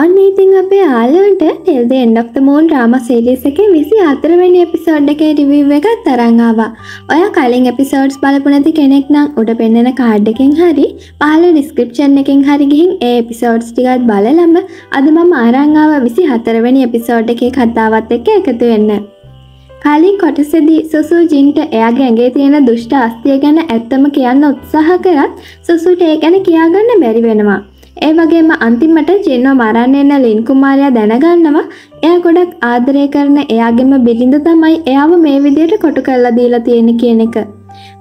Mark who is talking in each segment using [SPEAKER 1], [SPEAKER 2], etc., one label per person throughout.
[SPEAKER 1] ඔන්න ඉතින් අපේ ආලුන්ට ටෙල්ද එන්ඩක්ත මූන් ්‍රාම සේලිස එක විසි අතරවැනි එපිසෝඩ් එක රිවව් එකත් තරංආවා ඔය කලින් එපිසෝඩ්ස් බලපනති කෙනෙක් නම් උඩ පෙන්නෙන කාඩ්ඩකින් හරි පහල ඩිස්ක්‍රපෂන් එකින් හරි ගිහින් ඒ එපිසෝඩ්ස් ටිකත් බලලම අද මම ආරංගාව විසි හතරවැනි එපිසෝඩ් එක කතාවත් එක්ක එකතු වෙන්න. කලින් කොටසෙදී සුසු ජින්ට එයාගේ ඇගේ තියෙන දුෂ්ට අස්තිය ගැන ඇත්තම කියන්න උත්සාහ කරත් සුසුට ඒ ගැන කියාගන්න බැරි වෙනවා. ඒ වගේම අන්තිමට ජින්නෝ මරන්න එන්න ලින් කුමාරයා දැනගන්නවා එයා ගොඩක් ආදරය කරන එයාගෙම බිලිඳ තමයි එයාව මේ විදියට කොටු කරලා දීලා තියෙන කියන එක.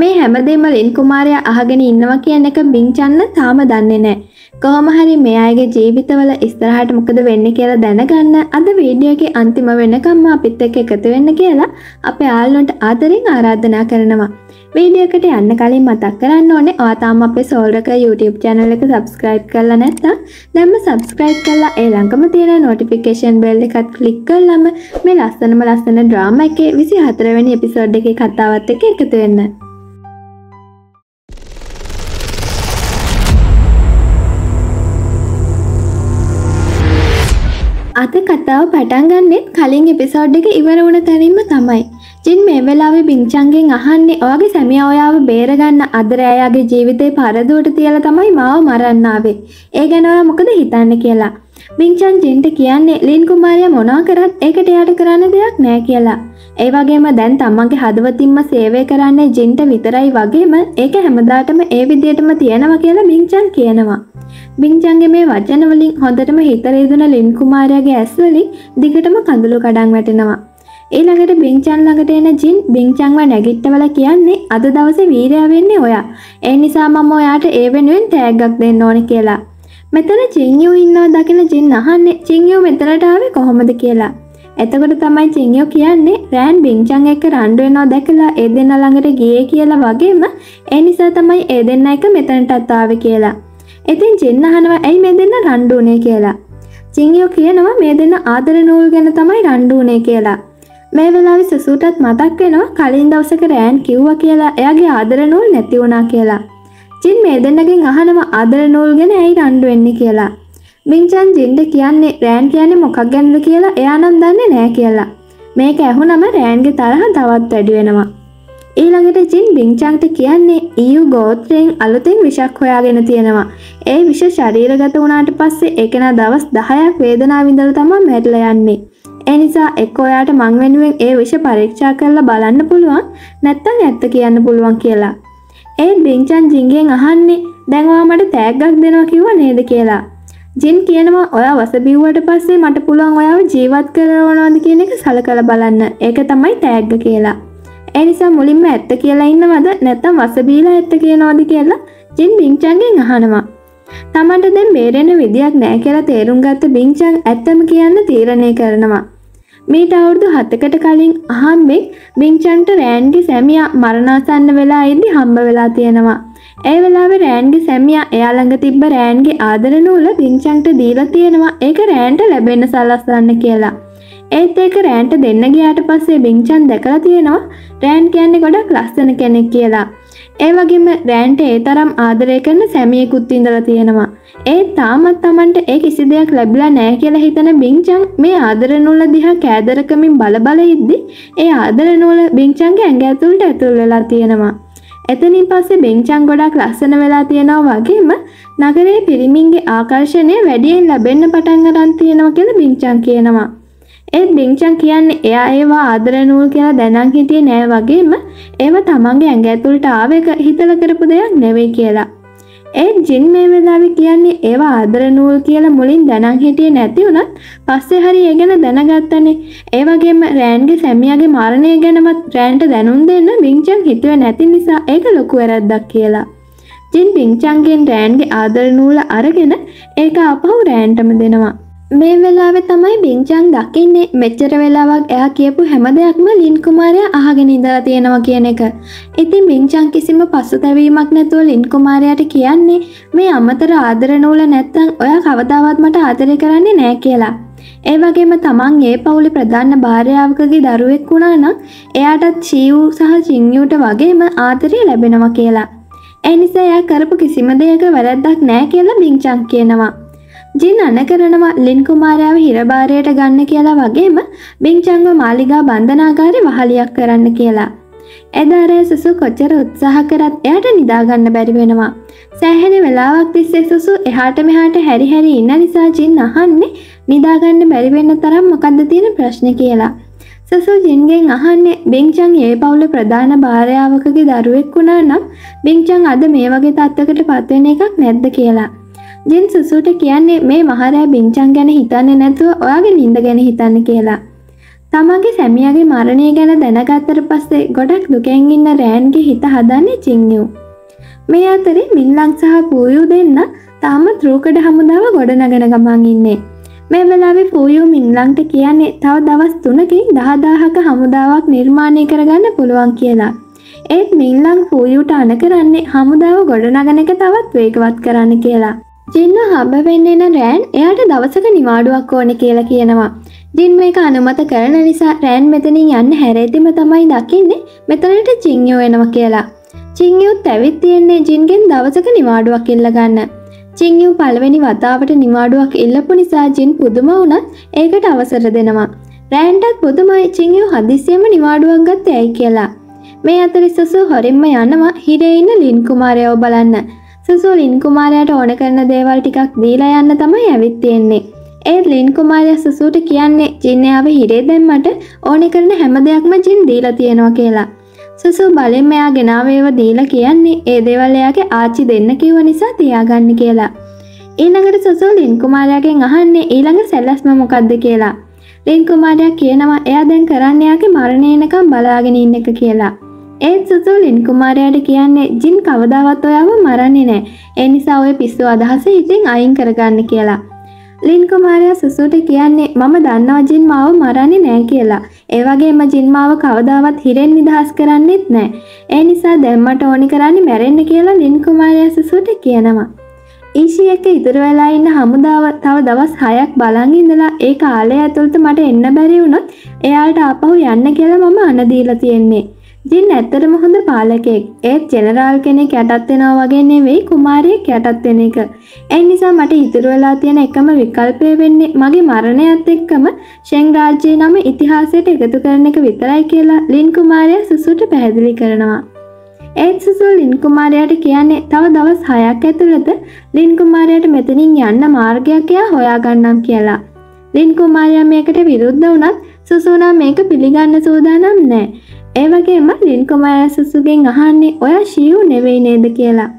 [SPEAKER 1] මේ හැමදේම ලින් කුමාරයා අහගෙන ඉන්නවා කියන එක බිංචන්න තාම දන්නේ නෑ. කොහොම හරි මේ අයගේ ජීවිතවල ඉස්තරහට මොකද වෙන්න කියලා දැනගන්න අද වීඩියෝගේ අන්තිම වෙනකම්ම අපිත් එක්ක එකතු වෙන්න කියලා අපේ ආල්ලොන්ට ආදරෙන් ආරාධනා කරනවා. වීඩියකට යන්න කලින් මතක් කරන්න ඕනේ ආතාම අපේ සෝල්රක YouTube චැනල එක සබස්ක්‍රයිබ් කරලා නැත්තා දැම්ම සබස්ක්‍රයිබ් කරලා ඒ ළඟම තියෙන නොටිෆිකේෂන් බෙල් එකත් කලික් කරලම මේ ලස්සනම ලස්සන ඩ්‍රාම එකේ විසි හතරවැනි එපිසෝඩ් එක කතාවත් එක එකතු වෙන්න. අද කතාව පටන්ගන්නෙත් කලින් එපිසෝඩ් එක ඉවර වුණ තැනින්ම තමයි. ජින් මේ වෙලාවේ බිංචන්ගෙන් අහන්නේ ඔයාගේ සැමියා ඔයාව බේරගන්න අදරෑයාගේ ජීවිතේ පරදුවට තියලා තමයි මාව මරන්නාවේ. ඒ ගැන ඔයා මොකද හිතන්නේ කියලා. බිංචන් ජින්ට කියන්නේ ලින් කුමාරයා මොනවා කරත් ඒකට එයාට කරන්න දෙයක් නෑ කියලා. ඒ වගේම දැන් තමන්ගේ හදවතින්ම සේවය කරන්නේ ජින්ට විතරයි වගේම ඒක හැමදාටම ඒ විදියටම තියෙනවා කියලා බිංචන් කියනවා. බිංචන්ගේ මේ වචන වලින් හොඳටම හිත රිදුන ලින් කුමාරයාගේ ඇස් වලින් දිගටම කඳුළු කඩන් වැටෙනවා. ඊළඟට බිංචන් ළඟට එන ජින් බිංචන්ව නැගිට්ටවල කියන්නේ අද දවසේ වීරයා වෙන්නේ ඔයා. ඒ නිසා මම ඔයාට ඒ වෙනුවෙන් තෑග්ගක් දෙන්න ඕනේ කියලා. මෙතන චින්යු ඉන්නව දකින ජින් අහන්නේ චින්යු මෙතනට ආවේ කොහොමද කියලා. එතකොට තමයි චින්යෝ කියන්නේ රෑන් බිංචන් එක්ක රණ්ඩු වෙනවා දැකලා ඒ දෙන්න ළඟට ගියේ කියලා වගේම ඒ නිසා තමයි ඒ දෙන්න එක මෙතනටත් ආවේ කියලා. ඉතින් ජින් අහනවා ඇයි මේ දෙන්න රණ්ඩු වුනේ කියලා. චින්යෝ කියනවා මේ දෙන්න ආදර නූල් ගැන තමයි රණ්ඩු වුනේ කියලා. මේ වෙලාවේ සුසුටත් මතක් වෙනවා කලින් දවසක රෑන් කිව්වා කියලා එයාගේ ආදර නූල් නැති වුණා කියලා. ජින් මේ දෙන්නගෙන් අහනවා ආදර නූල් ගැන ඇයි රණ්ඩු වෙන්නේ කියලා. බින්චන් ජින්ට කියන්නේ රෑන් කියන්නේ මොකක් ගැනද කියලා එයා නම් දන්නේ නැහැ කියලා. මේක ඇහුනම රෑන්ගේ තරහ තවත් වැඩි වෙනවා. ඊළඟට ජින් බිංචන්ට කියන්නේ ඊයු ගෝත්‍රයෙන් අලුතෙන් විෂක් හොයාගෙන තියෙනවා. ඒ විෂ ශරීරගත වුණාට පස්සේ එකන දවස් 10ක් වේදනාව විඳලා තමයි මැරිලා යන්නේ. ඒ නිසා එක්ක ඔයාට මං වෙනුවෙන් ඒ විෂ පරීක්ෂා කරලා බලන්න පුළුවන් නැත්තම් ඇත්ත කියන්න පුළුවන් කියලා. ඒත් බිංචන් ජින්ගෙන් අහන්නේ දැන් ඔයා මට තෑග්ගක් දෙනවා කිව්වා නේද කියලා. ජින් කියනවා ඔයා වසබිව්වට පස්සේ මට පුළුවන් ඔයාව ජීවත් කරනවද කියන එක සලකලා බලන්න. ඒක තමයි තෑග්ග කියලා. ඒ නිසා මුලින්ම ඇත්ත කියලා ඉන්නවද නැත්නම් වසබීලා ඇත්ත කියනවද කියලා ජින් බිංචන්ගෙන් අහනවා. තමන්ට දැන් බේරෙන විදියක් නෑ කියලා තේරුම් ගත්ත බිංචන් ඇත්තම කියන්න තීරණය කරනවා. මීට අවුරුදු හතකට කලින් අහම්බෙක් බිංචන්ට රෑන්ගේ සැමියා මරණාසන්න වෙලා ඉදදි හම්බ වෙලා තියෙනවා. ඒ වෙලාවෙ රෑන්ගේ සැමියා එයාළඟ තිබ්බ රෑන්ගේ ආදරනූල බිංචන්ට දීලා තියෙනවා ඒක රෑන්ට ලැබෙන්න සලස්සන්න කියලා. ඒත් ඒක රෑන්ට දෙන්න ගියාට පස්සේ බිංචන් දැකලා තියෙනවා රෑන් කියන්නේ ගොඩක් ලස්සන කෙනෙක් කියලා. ඒ වගේම රෑන්ට ඒ තරම් ආදරය කරන සැමියෙකුත් ඉඳලා තියෙනවා. ඒ තාමත් තමන්ට ඒ කිසි දෙයක් ලැබිලා නෑ කියලා හිතන බිංචන් මේ ආදරනූල දිහා කෑදරකමින් බලබල ඉද්දි ඒ ආදරනූල බිංචන්ගේ ඇඟ ඇතුළට ඇතුල් වෙලා තියෙනවා. එතනින් පස්සේ බෙංචන් ගොඩක් ලස්සන වෙලා තියෙනවා වගේම නගරේ පිරිමින්ගේ ආකර්ශණය වැඩියෙන් ලැබෙන්න පටන් ගන්න තියෙනවා කියලා බිංචන් කියනවා. ඒත් බිංචන් කියන්නේ එයා ඒවා ආදරනූල් කියලා දැනන් හිටියේ නෑ වගේම ඒව තමන්ගේ ඇඟ ඇතුළට ආව එක හිතලා කරපු දෙයක් නෙවෙයි කියලා. ඒත් ජින් මේ වෙලාවෙ කියන්නේ ඒවා ආදර නූල් කියලා මුලින් දැනන් හිටියේ නැති වුණත් පස්සේ හරි ඒ ගැන දැනගත්තනේ. ඒ වගේම රෑන්ගේ සැමියාගේ මරණය ගැනවත් රෑන්ට දැනුම් දෙන්න බින්චන් හිතුවේ නැති නිසා ඒක ලොකු වැරද්දක් කියලා. ජින් බින්චන්ගෙන් රෑන්ගේ ආදර නූල අරගෙන ඒක අපහු රෑන්ටම දෙනවා. මේ වෙලාවෙ තමයි බිංචන් දකින්නේ මෙච්චර වෙලාවක් එයා කියපු හැම දෙයක්ම ලින් කුමාරයා අහගෙන ඉඳලා තියෙනවා කියන එක. ඉතින් බිංචන් කිසිම පසුතැවීමක් නැතුව ලින් කුමාරයාට කියන්නේ මේ අමතර ආදර නූල නැත්තම් ඔයා කවදාවත් මට ආදරය කරන්නේ නෑ කියලා. ඒ වගේම තමන් ඒ පවුලේ ප්‍රධාන භාර්යාවකගේ දරුවෙක් වුණා නම් එයාටත් චීව් සහ චින්යුට වගේම ආදරය ලැබෙනවා කියලා. ඒ නිසා එයා කරපු කිසිම දෙයක වැරැද්දක් නෑ කියලා බිංචන් කියනවා. ජින් අන කරනවා ලින් කුමාරයාව හිරබාරයට ගන්න කියලා වගේම බිංචංග මාලිගා බන්ධනාගාරය වහලියක් කරන්න කියලා. එදාරය සුසු කොච්චර උත්සාහ කරත් එයට නිදාගන්න බැරි වෙනවා. සෑහෙන වෙලාවක් තිස්සේ සුසු එහාට මෙහාට හැරි හැරි ඉන්න නිසා ජින් අහන්නේ නිදාගන්න බැරිවෙන්න තරම් මොකක්ද තියෙන ප්‍රශ්න කියලා. සසු ජින්ගෙන් අහන්නේ බිංචං ඒ පවුල ප්‍රධාන භාරයාවකගේ දරුවෙක් වුණා නම් බිංචං අද මේ වගේ තත්වකට පත්වෙන එකක් නැද්ද කියලා. ජින් සුසුට කියන්නේ මේ මහරෑ බිංචං ගැන හිතන්නේ නැතුව ඔයාගේ නින්ද ගැන හිතන්න කියලා. තමගේ සැමියගේ මරණය ගැන දැනගත්තර පස්සේ ගොඩක් දුකැන් ඉන්න රෑන්ගේ හිත හදන්නේ චිංයව්. මේ අතරේ මිල්ලං සහ පූයූ දෙන්න තාම ත්‍රූකඩ හමුදාව ගොඩනගෙන ගමන් ඉන්නේ. මේ වෙලාවේ පූයූ මින්ලංට කියන්නේ තව දවස් තුනකින් දහදාහක හමුදාවක් නිර්මාණය කරගන්න පුළුවන් කියලා. ඒත් මින්ලං පූයුට අන කරන්නේ හමුදාව ගොඩනගන එක තවත් වේගවත් කරන්න කියලා. ජින්න හබ වෙන්න එන රෑන් එයාට දවසක නිවාඩුවක් ඕන කියලා කියනවා. ජින් මේක අනුමත කරන නිසා රෑන් මෙතනින් යන්න හැරේතිම තමයි දකින්නේ මෙතනට චිංයෝ වෙනවා කියලා. චිංයුත් ඇවිත් තියෙන්නේ ජින්ගෙන් දවසක නිවාඩුවක් ඉල්ල ගන්න. චිංයු පළවෙනි වතාවට නිවාඩුවක් ඉල්ලපු නිසා ජින් පුදුම වුණත් ඒකට අවසර දෙනවා. රෑන්ටත් පුදුමයි චිංයු හදිසියම නිවාඩුවක් ගත්ත ඇයි කියලා. මේ අතර සුසු හොරින්ම යනවා හිරේ ඉන්න ලින් කුමාරයව බලන්න. සුසු ලින් කුමාරයට ඕන කරන දේවල් ටිකක් දීලා යන්න තමයි ඇවිත් තියෙන්නේ. ඒත් ලින් කුමාරය සුසුට කියන්නේ ජින්නයාව හිරේ දැම්මට ඕනෙ කරන හැම දෙයක්ම ජින් දීලා තියෙනවා කියලා. සුසු බලෙන් මෙයා ගෙනාවේව දීලා කියන්නේ ඒ දේවල් එයාගේ ආච්චි දෙන්න කිව්ව නිසා තියාගන්න කියලා. ඊළඟට සුසු ලින් කුමාරයාගෙන් අහන්නේ ඊළඟ සැලැස්ම මොකක්ද කියලා. ලින් කුමාරයා කියනවා එයා දැන් කරන්න එයාගේ මරණය එනකම් බලාගෙන ඉන්න එක කියලා. ඒත් සුසු ලින් කුමාරයාට කියන්නේ ජින් කවදාවත් ඔයාව මරන්නේ නෑ. ඒ නිසා ඔය පිස්සු අදහස ඉතින් අයින් කරගන්න කියලා. ලින් කුමාරයා සුසුට කියන්නේ මම දන්නවා ජින් මාව මරන්නේ නෑ කියලා. ඒ වගේම ජින් මාව කවදාවත් හිරෙන් නිදහස් කරන්නෙත් නෑ. ඒ නිසා දැම්මට ඕනි කරන්නේ මැරෙන්න කියලා ලින් කුමාරයා සුසුට කියනවා. ඊෂි එක්ක ඉතුරු වෙලා ඉන්න හමුදාව තව දවස් 6ක් බලන් ඉඳලා ඒ කාලය ඇතුළත මට එන්න බැරි වුණොත් එයාට ආපහු යන්න කියලා මම අණ දීලා තියෙන්නේ. ජින් ඇත්තටම හොඳ පාලකෙක්. ඒත් ජෙනරාල් කෙනෙක් යටත් වෙනවා වගේ නෙවෙයි කුමාරයෙක් යටත් වෙන එක. ඒ නිසා මට ඉතුරු වෙලා තියෙන එකම විකල්පය වෙන්නේ මගේ මරණයත් එක්කම ෂෙන් රාජ්‍යයේ නම ඉතිහාසයට එකතු කරන එක විතරයි කියලා ලින් කුමාරයා සුසුට පැහැදිලි කරනවා. ඒත් සුසු ලින් කුමාරයාට කියන්නේ තව දවස් 6ක් ඇතුළත ලින් කුමාරයාට මෙතනින් යන්න මාර්ගයක් එයා හොයාගන්නම් කියලා. ලින් කුමාරයා මේකට විරුද්ධ වුණත් සුසු නම් මේක පිළිගන්න සූදානම් නැහැ. ඒ වගේම ලින් කුමාරයා සුසුගෙන් අහන්නේ ඔයා ෂීව් නෙවෙයි නේද කියලා.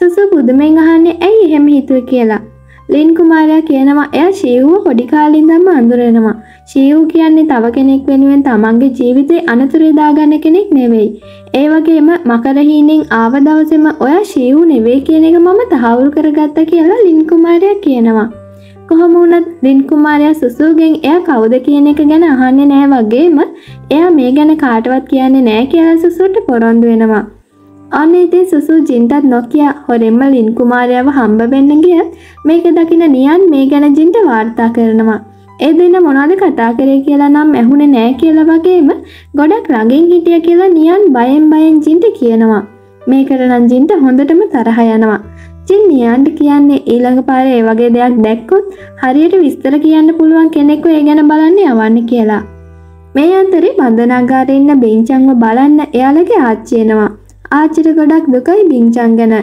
[SPEAKER 1] සුසු පුදුමෙන් අහන්නේ ඇයි එහෙම හිතුවේ කියලා. ලින් කුමාරයා කියනවා එයා ෂීව්ව පොඩි කාලේ ඉඳන්ම අඳුරනවා. ෂීව් කියන්නේ තව කෙනෙක් වෙනුවෙන් තමන්ගේ ජීවිතේ අනතුරු දාගන්න කෙනෙක් නෙවෙයි. ඒ වගේම මකර හීනෙන් ආව දවසේම ඔයා ෂීව් නෙවෙයි කියන එක මම තහවුරු කරගත්තා කියලා ලින් කුමාරයා කියනවා. කොහොම වුණත් ලින් කුමාරයා සුසුගෙන් එයා කවුද කියන එක ගැන අහන්නේ නෑ වගේම එයා මේ ගැන කාටවත් කියන්නේ නෑ කියලා සුසුට පොරොන්දු වෙනවා. අන්න ඉතින් සුසු ජින්ටත් නොකිය හොරෙන්ම ලින් කුමාරයාව හම්බ වෙන්න ගියත් මේක දකින නියන් මේ ගැන ජින්ට වාර්තා කරනවා. ඒ දෙන්න මොනවද කතා කරේ කියලා නම් ඇහුනේ නෑ කියලා වගේම ගොඩක් ළඟින් හිටිය කියලා නියන් බයෙන් බයෙන් ජින්ට කියනවා. මේකට නම් ජින්ට හොඳටම තරහ යනවා. ජින් නියන්ට කියන්නේ ඊළඟ පාර ඒ වගේ දෙයක් දැක්කොත් හරියට විස්තර කියන්න පුළුවන් කෙනෙක්ව ඒ ගැන බලන්න යවන්න කියලා. මේ අතරේ බන්ධනාගාරේ ඉන්න බිංචන්ව බලන්න එයාලගේ ආච්චියනවා. ආච්චිට ගොඩක් දුකයි බිංචන් ගැන.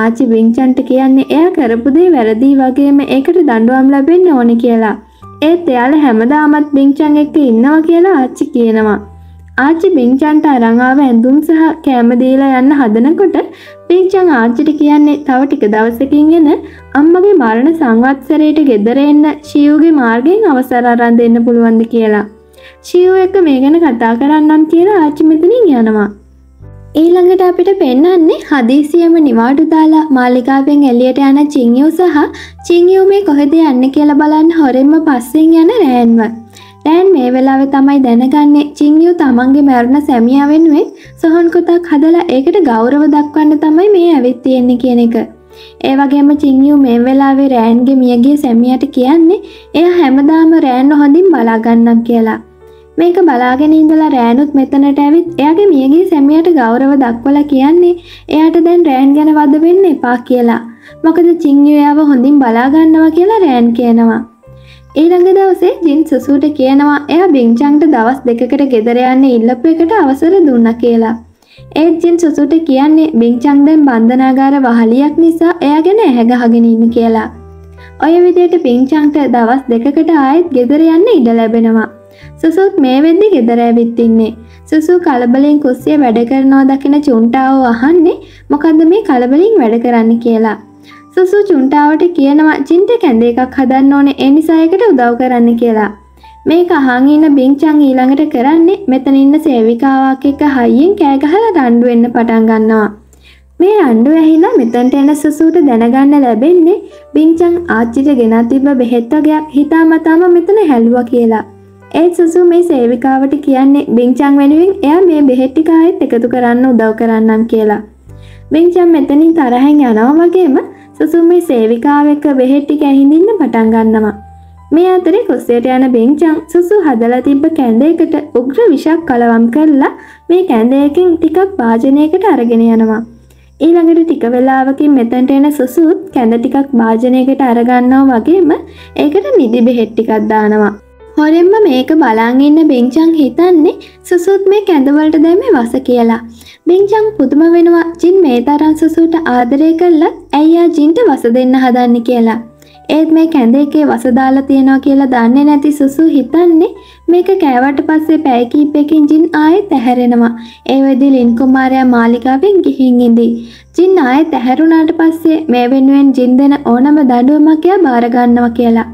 [SPEAKER 1] ආච්චි බිංචන්ට කියන්නේ එයා කරපු දේ වැරදි වගේම ඒකට දඬුවම් ලැබෙන්න ඕනේ කියලා. ඒත් එයාලා හැමදාමත් බිංචන් එක්ක ඉන්නවා කියලා ආච්චි කියනවා. ආච්චි බිංචන්ට අරංආව ඇඳුම් සහ කෑම දීලා යන්න හදනකොට බිංචන් ආච්චිට කියන්නේ තව ටික දවසකින් එන අම්මගේ මරණ සංවත්සරයට ගෙදර එන්න ශිව්ගේ මාර්ගයෙන් අවසර අරන් දෙන්න පුළුවන්ද කියලා. ශිව් එක්ක මේ ගැන කතා කරන්නම් කියලා ආච්චි මෙතනින් යනවා. ඊළඟට අපිට පෙන්වන්නේ හදිසියම නිවාඩු දාලා මාලිකාවෙන් එළියට යන චිංයු සහ චිංයු මේ කොහෙද යන්න කියලා බලන්න හොරෙන්ම පස්සෙන් යන රෑන්ව. රෑන් මේ වෙලාවෙ තමයි දැනගන්නේ චිංයු තමන්ගේ මැරුණ සැමියා වෙනුවෙන් සොහොන් කොතක් හදලා ඒකට ගෞරව දක්වන්න තමයි මේ ඇවිත් තියෙන්නේ කියන එක. ඒ වගේම චිංයු මේ වෙලාවේ රෑන්ගේ මියගිය සැමියාට කියන්නේ එයා හැමදාම රෑන් හොඳින් බලාගන්නම් කියලා. මේක බලාගෙන ඉඳලා රෑනුත් මෙතනට ඇවිත් එයාගේ මියගේ සැමියට ගෞරව දක්වලා කියන්නේ එයාට දැන් රෑන් ගැන වද වෙන්න එපා කියලා. මොකද චිංයයාව හොඳින් බලාගන්නවා කියලා රෑන් කියනවා. ඊළඟ දවසේ ජින් සුසූට කියනවා එයා බිංචන්ට දවස් දෙකකට ගෙදර යන්න ඉල්ලපු එකට අවසර දුන්න කියලා. ඒත් ජින් සුසුට කියන්නේ බිංචං දැන් බන්ධනාගාර වහලියක් නිසා එයා ගැන ඇහැගහගෙන ඉන්න කියලා. ඔය විදියට පිංචංට දවස් දෙකකට ආයෙත් ගෙදර යන්න ඉඩ ලැබෙනවා. සුසුත් මේ වෙද්දි ගෙදර ඇවිත් ඉන්නේ. සුසු කලබලෙන් කුස්සිය වැඩ කරනවා දකින චුන්ටාව අහන්නේ මොකද්ද මේ කලබලින් වැඩ කරන්න කියලා. සුසු චුන්ටාවට කියනවා චින්ට කැඳ එකක් හදන්න ඕනේ ඒ නිසා එකට උදව් කරන්න කියලා. මේක අහන් ඉන්න බිංචං ඊළඟට කරන්නේ මෙතන ඉන්න සේවිකාවක් එක්ක හයියෙන් කෑ ගහලා රණ්ඩු වෙන්න පටන් ගන්නවා. මේ රණ්ඩු ඇහිලා මෙතනට එන සුසුට දැනගන්න ලැබෙන්නේ බිංචං ආච්චිට ගෙනත් තිබ්බ බෙහෙත් වගේක් හිතාමතාම මෙතන හැලුවා කියලා. ඒත් සුසු මේ සේවිකාවට කියන්නේ බිංචං වෙනුවෙන් එයා මේ බෙහෙත් ටික ආයෙත් එකතු කරන්න උදව් කරන්නම් කියලා. බිංචං මෙතනින් තරහෙන් යනවා වගේම සුසු මේ සේවිකාව එක්ක බෙහෙත් ටික ඇහිඳින්න පටන් ගන්නවා. මේ අතරේ කුස්සියට යන බෙන්චං සුසු හදලා තිබ්බ කැඳයකට උග්‍ර විෂක් කලවම් කරලා මේ කැඳයකින් ටිකක් භාජනයකට අරගෙන යනවා. ඊළඟට ටික වෙලාවකින් මෙතැන්ට එන සුසුත් කැඳ ටිකක් භාජනයකට අරගන්නවා වගේම ඒකට නිදි බෙහෙත් ටිකක් දානවා. හොරෙන්ම මේක බලාන් ඉන්න බෙන්චං හිතන්නේ සුසුත් මේ කැඳවලට දැම්මේ වස කියලා. බෙන්චං පුදුම වෙනවා ජින් මේ තරම් සුසුට ආදරය කරලත් ඇයියා ජින්ට වස දෙන්න හදන්න කියලා. ඒත් මේ කැඳ එකේ වසදාලා තියෙනවා කියලා දන්නේ නැති සුසු හිතන්නේ මේක කෑවට පස්සේ පැය කීපයකින් ජින් ආයෙත් ඇහැරෙනවා. ඒ වෙද්දී ලින් කුමාරයා මාලිගාවෙන් ගිහින් ඉඳී. ජින් ආයෙත් ඇහැරුණාට පස්සේ මේ වෙනුවෙන් ජින් දෙන ඕනම දඬුවමක් එයා බාර ගන්නවා කියලා.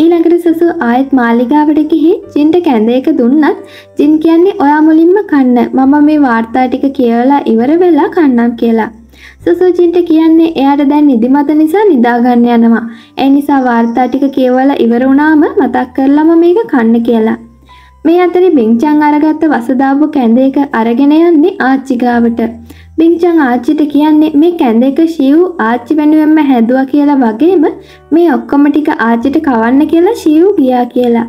[SPEAKER 1] ඊළඟට සසු ආයෙත් මාලිගාවට ගිහින් ජින්ට කැඳ එක දුන්නත් ජින් කියන්නේ ඔයා මුලින්ම කන්න මම මේ වාර්තා ටික කියලා ඉවර වෙලා කන්නම් කියලා. සුසුචින්ට කියන්නේ එයාට දැන් නිදිමත නිසා නිදාගන්න යනවා. ඒ නිසා වාර්තා ටික කියවලා ඉවර වුණාම මතක් කරලම මේක කන්න කියලා. මේ අතරේ බිංචං අරගත්ත වසදාපු කැඳ එක අරගෙන යන්නේ ආච්චි ගාවට. බිංචං ආච්චිට කියන්නේ මේ කැඳ එක ශිව් ආච්චි වෙනුවෙන්ම හැදුවා කියලා වගේම මේ ඔක්කොම ටික ආච්චිට කවන්න කියලා ශිව් ගියා කියලා.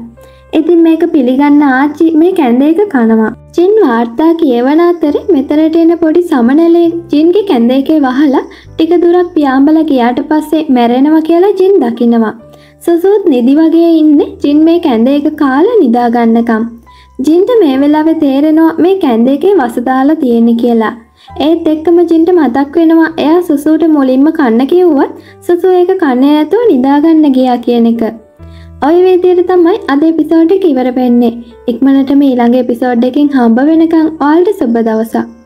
[SPEAKER 1] ඉතින් මේක පිළිගන්න ආච්චි මේ කැඳ එක කනවා. ජින් වාර්තා කියවන අතරේ මෙතනට එන පොඩි සමනලේ ජින්ගේ කැඳ එකේ වහලා ටික දුරක් පියාඹලා ගියාට පස්සේ මැරෙනවා කියලා ජින් දකිනවා. සුසුත් නිදි වගේ ඉන්නේ ජින් මේ කැඳ එක කාලා නිදාගන්නකම්. ජින්ට මේ වෙලාවේ තේරෙනවා මේ කැඳ එකේ වස දාලා තියෙන්නේ කියලා. ඒත් එක්කම ජින්ට මතක් වෙනවා එයා සුසුට මුලින්ම කන්න කිව්වත් සුසු ඒක කන්නේ නැතුව නිදාගන්න ගියා කියන එක. ඔය විදියට තමයි අද එපිසෝඩ් එක ඉවර වෙන්නේ. ඉක්මනටම ඊළඟ එපිසෝඩ් එකකින් හම්බ වෙනකන් ඔයාලට සුබ දවසක්.